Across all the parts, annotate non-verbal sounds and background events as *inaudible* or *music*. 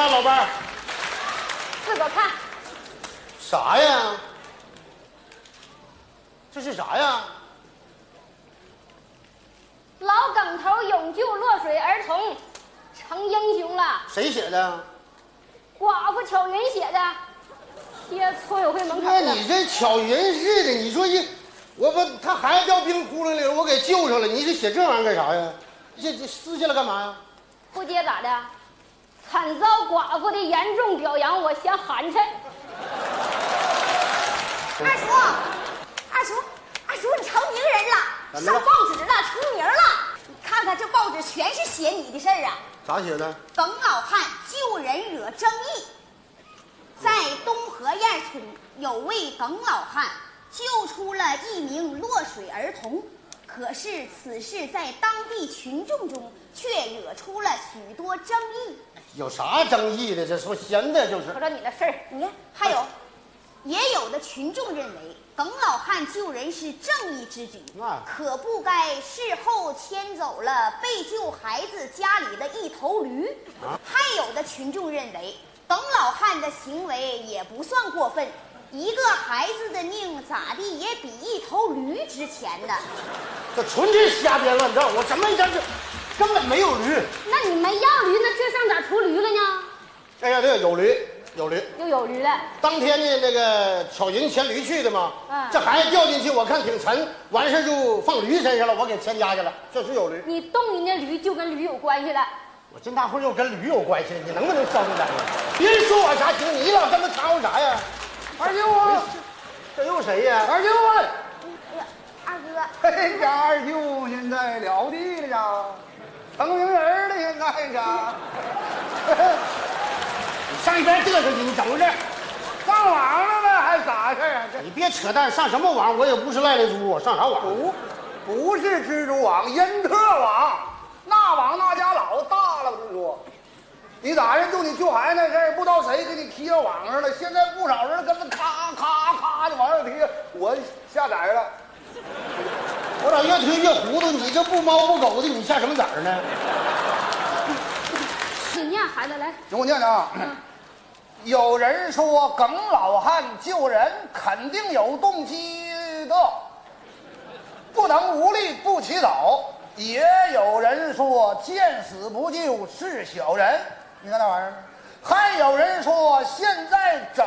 啊，老伴儿？自个儿看，啥呀？这是啥呀？老梗头永救落水儿童，成英雄了。谁写的？寡妇巧云写的，贴村委会门口那的。你这巧云似的，你说一，我把他孩子掉冰窟窿里了，我给救上了，你这写这玩意儿干啥呀？这这撕下来干嘛呀？不接咋的？惨遭寡妇的严重表扬，我嫌寒碜。二叔，二叔，二叔，你成名人了，上报纸了，出名了。你看看这报纸全是写你的事儿啊！咋写的？耿老汉救人惹争议，在东河堰村有位耿老汉救出了一名落水儿童，可是此事在当地群众中却惹出了许多争议。有啥争议的？这说闲的，就是瞅瞅你的事儿，你看，还有，也有的群众认为耿老汉救人是正义之举那，可不该事后牵走了被救孩子家里的一头驴。还有的群众认为耿老汉的行为也不算过分，一个孩子的命咋地也比一头驴值钱呢。这纯是瞎编乱造。我怎么一想这根本没有驴？那你没要驴，那这上咋出驴了呢？哎呀，对，有驴，有驴。又有驴了，当天呢，那个巧云牵驴去的嘛，嗯这孩子掉进去，我看挺沉，完事儿就放驴身上了，我给牵家去了，确实有驴。你动人家驴就跟驴有关系了。我这大会又跟驴有关系了，你能不能消停点？别人说我啥行，你老这么掺和啥呀？谁呀？二舅二哥，*laughs* 嘿，家二舅现在了地了呀，成名人了，现在呀，*laughs* 你上一边嘚瑟去，你怎么回事？上网了呗，还啥事儿啊？这你别扯淡，上什么网？我也不是赖赖猪，我上啥网？不不是蜘蛛网，因特网，那网那家老大了，我跟你说。你咋的？就你救孩子那事儿，不知道谁给你贴网上了。现在不少人跟着咔咔咔的往上贴，我下载了。我咋越听越糊涂？你这不猫不狗的，你下什么崽儿呢？你念孩子来，给我念念啊。有人说耿老汉救人肯定有动机的，不能无利不起早。也有人说见死不救是小人，你看那玩意儿。还有人说现在整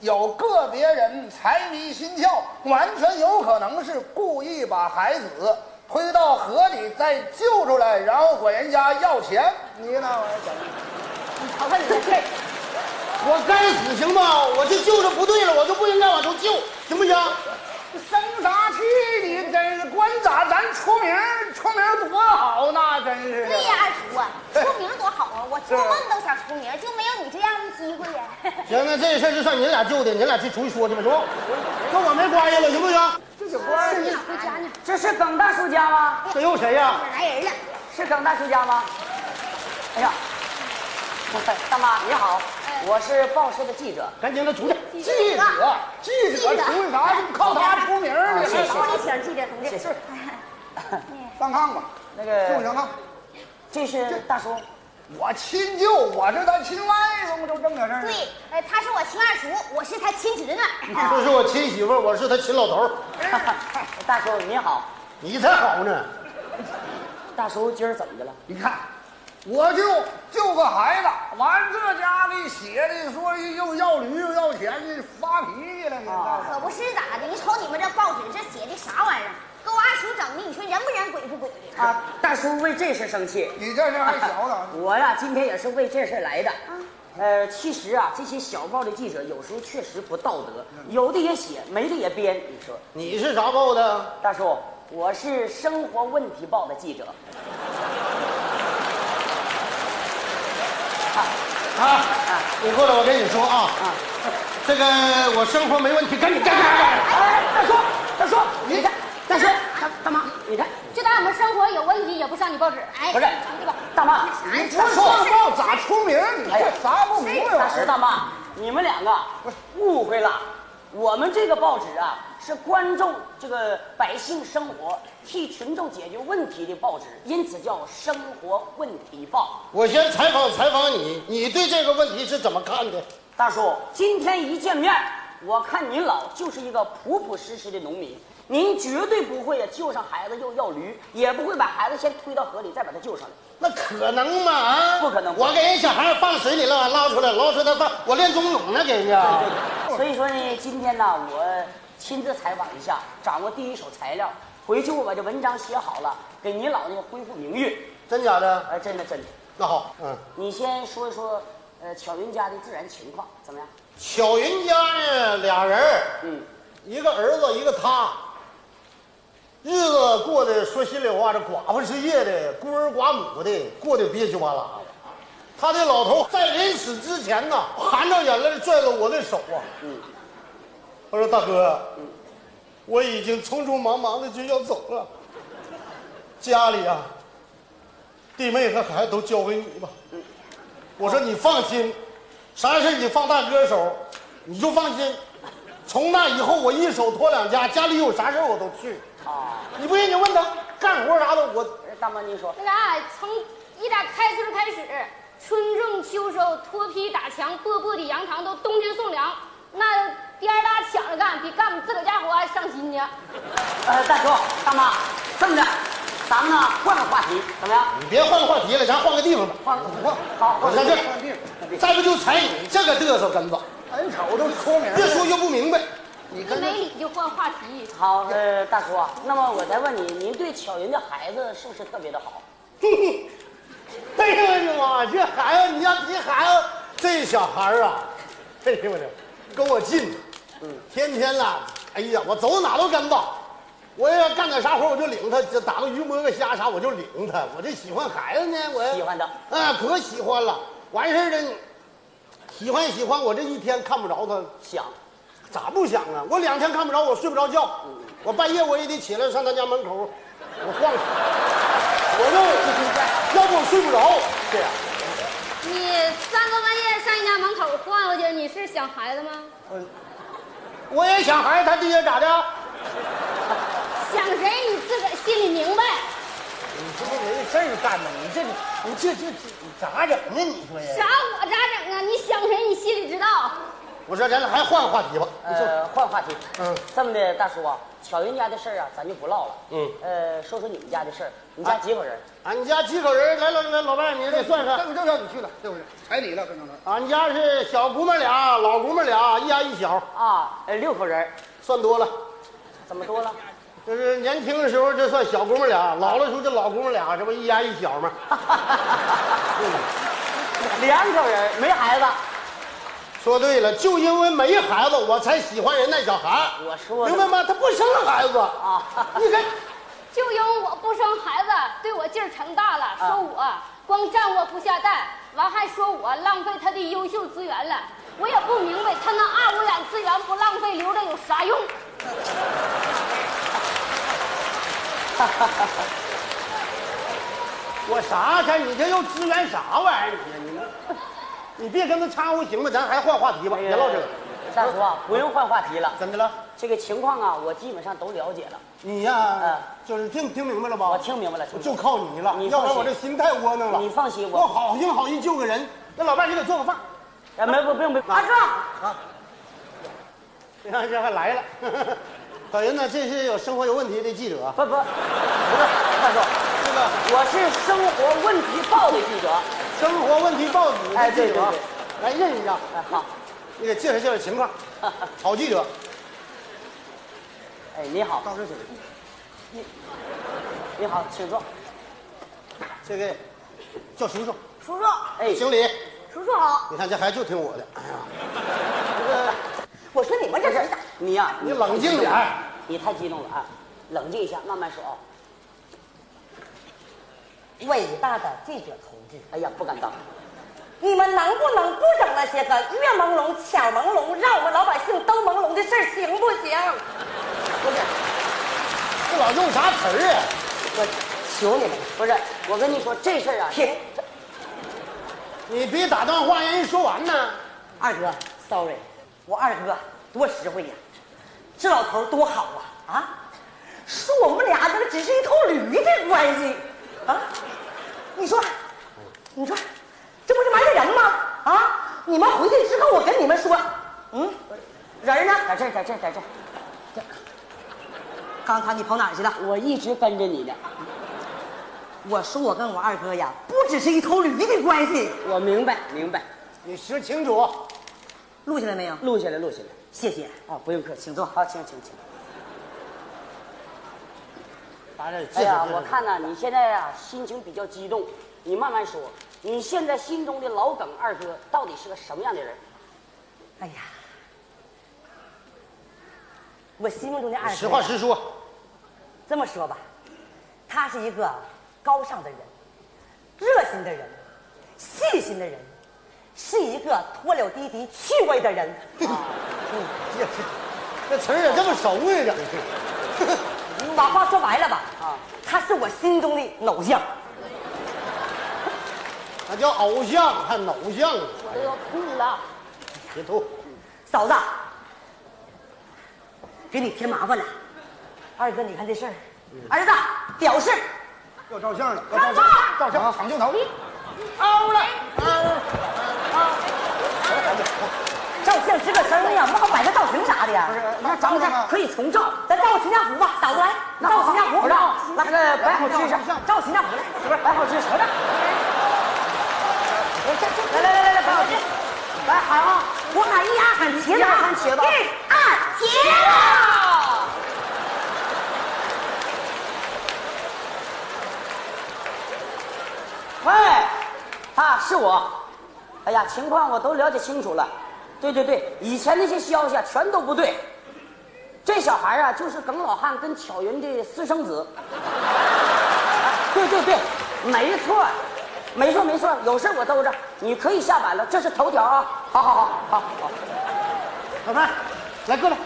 有个别人财迷心窍，完全有可能是故意把孩子推到河里再救出来，然后管人家要钱。你那玩意儿。你瞧看你的事儿，我该死行吗？我就救着不对了，我就不应该往出救，行不行？生啥气管咋咱出名出名多好那真是对呀，二叔啊，出名多好啊！我做梦都想出名，就没有你这样的机会呀。*laughs* 行，那这事儿就算你俩救的，你俩去出去说去吧，行不？跟我没关系了，行不行？这有关系。回家呢。这是耿大叔家吗？这又谁呀？来人了，是耿大叔家吗？哎呀，大妈你好，我是报社的记者。赶紧的出去。记者记者出去啥？靠他出名呢。谢谢我这请记者同志。谢谢。上炕吧，那个，就上炕。这是大叔，我亲舅，我是他亲外甥，都这么点事儿。对，呃，他是我亲二叔，我是他亲侄女。这是我亲媳妇，我是他亲老头。*laughs* 大叔你好，你才好呢。大叔今儿怎么的了？你看，我就救个孩子，完这家伙写的说又要驴又要钱的，发脾气了。现在可不是咋的？你瞅你们这报纸这写的啥玩意儿？给我二叔整的，你说人不人鬼不鬼的？啊，大叔为这事生气，你这事还小呢。*laughs* 我呀今天也是为这事来的。呃，其实啊，这些小报的记者有时候确实不道德，有的也写，没的也编。你说，你是啥报的？大叔，我是生活问题报的记者。啊，你过来，我跟你说啊，这个我生活没问题，赶紧干干干。哎，大叔，大叔，你看，大叔，大大妈，你看，就当我们生活有问题，也不上你报纸。哎，不是？大妈，你不上报咋出名？你这啥不明白大叔大妈，你们两个误会了，我们这个报纸啊，是关注这个百姓生活、替群众解决问题的报纸，因此叫《生活问题报我先采访采访你，你对这个问题是怎么看的？》。大叔，今天一见面，我看您老就是一个朴朴实实的农民，您绝对不会救上孩子又要驴，也不会把孩子先推到河里再把他救上来。那可能吗？啊，不可能我给人小孩放水里了，捞出来，捞出来放，我练中泳呢，给人家。所以说呢，今天呢，我亲自采访一下，掌握第一手材料，回去我把这文章写好了，给您老呢恢复名誉。真假的？哎，真的真的。那好，嗯，你先说一说，呃，巧云家的自然情况怎么样？巧云家呢，俩人嗯，一个儿子，一个他，日子过得说心里话，这寡妇失业的，孤儿寡母的，过得憋屈巴拉的。他的老头在临死之前呐，含着眼泪拽着我的手啊，嗯，他说：“大哥，我已经匆匆忙忙的就要走了，家里啊，弟妹和孩子都交给你吧。”我说：“你放心，啥事你放大哥手，你就放心。从那以后，我一手托两家，家里有啥事我都去。啊，你不信你问他干活啥的，我呃大妈您说，那啥，从一打开春开始，春种秋收，脱皮打墙，薄薄的羊肠都冬天送粮，那颠儿大抢着干，比干我们自个家活还上心呢。呃，大叔大妈，这么的，咱们呢换个话题怎么样？你别换个话题了，咱换个地方吧。换个换好我在这换地儿，再不就踩你这个嘚瑟根子，很瞅都出名了。越说越不明白。你跟没理就换话题。好，呃，大叔啊，那么我再问你，您对巧云的孩子是不是特别的好？*laughs* 哎呦我的妈！这孩子，你要提孩子，这小孩啊，哎呦我的，跟我近，嗯，天天呐，哎呀，我走哪都跟到。我要干点啥活，我就领他，就打个鱼摸个虾啥，我就领他。我这喜欢孩子呢，我喜欢他啊，可喜欢了。完事儿了，喜欢喜欢，我这一天看不着他，想，咋不想啊？我两天看不着，我睡不着觉。我半夜我也得起来上他家门口，我晃晃，我就要不我睡不着。是啊，你三更半夜上人家门口晃悠去，你是想孩子吗？我也想孩子，他爹咋的？想谁你自个心里明白。你这不没事儿干吗？你这你这这这你咋整呢？你说呀？啥我咋整啊？你想谁你心里知道。我说咱俩还换个话题吧。你说，呃，换话题，嗯，这么的，大叔啊，巧云家的事儿啊，咱就不唠了，嗯呃，说说你们家的事儿，你家几口人？俺家几口人？来来来，老伴，你得算算。正正让你去了，对不对？彩礼了，跟着他。俺家是小姑们俩，老姑们俩，一家一小，啊，呃，六口人，算多了。怎么多了？就是年轻的时候，这算小姑们俩；老了时候，这老姑们俩，这不一家一小吗？*laughs* 两口人，没孩子。说对了，就因为没孩子，我才喜欢人那小孩。我说明白吗？他不生孩子啊你看，就因为我不生孩子，对我劲儿成大了，说我光占窝不下蛋，完还说我浪费他的优秀资源了。我也不明白他那二五两资源不浪费，留着有啥用？*laughs* 我啥事儿？你这又支援啥玩意儿？你你你别跟他掺和行吗？咱还换话题吧，别唠这个。大叔啊，不用换话题了，怎么的了？这个情况啊，我基本上都了解了，你呀、嗯就是听听明白了吧？我听明白了，就靠你了，你要不然我这心太窝囊了。你放心我我好心好意救个人，那老伴儿你给做个饭。哎，没不不用不用，阿哥，啊，*laughs* 你看这还来了。*laughs* 小云呢？这是有生活有问题的记者，不不不是，大叔，这个我是生活问题报的记者，生活问题报纸记者，来认识一下，哎好，你给介绍介绍情况。*laughs* 好记者，哎你好，到这请，你好，请坐，这个叫叔叔，叔叔，哎，行礼。叔叔好。你看这孩子就听我的，哎呀，这个我说你们这人咋？你呀、你冷静点儿。你太激动了啊，冷静一下，慢慢说啊。伟大的记者同志，哎呀，不敢当，你们能不能不整那些个越朦胧、巧朦胧，让我们老百姓都朦胧的事儿，行不行？不是，这老用啥词儿啊？我求你们，不是，我跟你说这事儿啊，停，你别打断话，让人说完呢。二哥，sorry，我二哥多实惠呀，这老头多好啊啊！说我们俩这只是一头驴的关系啊！你说，你说，这不是埋汰人吗？啊！你们回去之后，我跟你们说，嗯，人呢？在这，在这，在这儿，刚才你跑哪儿去了？我一直跟着你呢。我说我跟我二哥呀，不只是一头驴的关系。我明白，明白，你说清楚。录下来没有？录下来，录下来。谢谢。啊，不用客气，请坐好，请请请。大家哎呀，我看呢，你现在啊、心情比较激动，你慢慢说。你现在心中的老耿二哥到底是个什么样的人？哎呀，我心目中的二哥，实话实说，这么说吧，他是一个高尚的人，热心的人，细心的人，是一个脱了低级趣味的人。这这这词儿咋这么熟呢？这 *laughs* 把话说白了吧，啊，他是我心中的偶像。那叫偶像，还偶像？我都要吐了。别吐，嫂子，给你添麻烦了。二哥，你看这事儿，儿子表示要照相了，要照相，照相，抢镜头。凹了，照相吱个声呀，不好摆个造型啥的呀。那咱们这可以重照。咱照个请假服吧，嫂子来，照个请假服。让那个摆好姿势，照个请假服来。不是摆好姿势。来来来来来，摆好姿势。来喊啊！我喊一二喊茄子，一二喊茄子一二茄子。喂，啊，是我。哎呀，情况我都了解清楚了。对对对，以前那些消息啊，全都不对。这小孩啊，就是耿老汉跟巧云的私生子。对对对，没错，没错没错，有事我兜着。你可以下板了，这是头条啊！好好好好好。老范，来过来，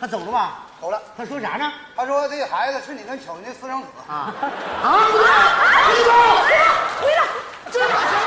他走了吧？走了。他说啥呢？他说这孩子是你跟巧云的私生子。啊，啊！回来，回来，这哪是